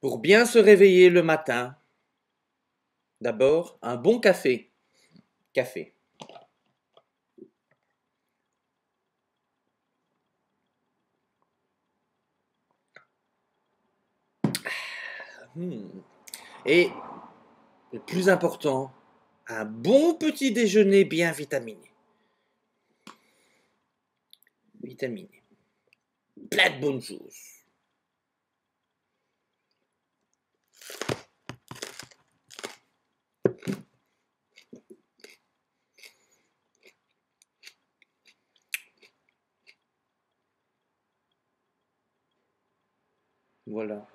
Pour bien se réveiller le matin, d'abord un bon café. Café. Hmm. Et le plus important, un bon petit déjeuner bien vitaminé. Vitaminé. Plein de bonnes choses. Voilà.